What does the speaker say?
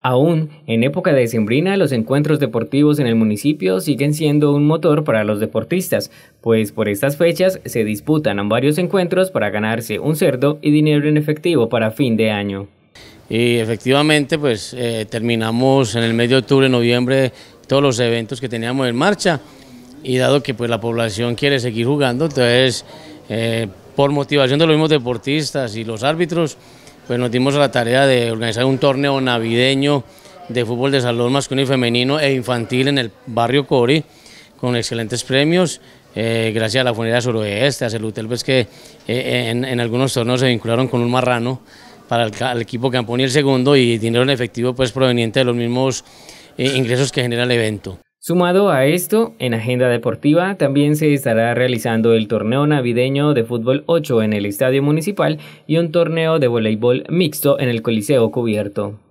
Aún en época de sembrina, los encuentros deportivos en el municipio siguen siendo un motor para los deportistas, pues por estas fechas se disputan varios encuentros para ganarse un cerdo y dinero en efectivo para fin de año. Y efectivamente, pues eh, terminamos en el mes de octubre, noviembre, todos los eventos que teníamos en marcha y dado que pues la población quiere seguir jugando, entonces eh, por motivación de los mismos deportistas y los árbitros, pues nos dimos a la tarea de organizar un torneo navideño de fútbol de salón masculino y femenino e infantil en el barrio Cori, con excelentes premios, eh, gracias a la Funeraria Suroeste, a Celutel, pues que eh, en, algunos torneos se vincularon con un marrano para el, equipo campeón y el segundo y dinero en efectivo pues proveniente de los mismos eh, ingresos que genera el evento. Sumado a esto, en agenda deportiva también se estará realizando el torneo navideño de fútbol 8 en el Estadio Municipal y un torneo de voleibol mixto en el Coliseo Cubierto.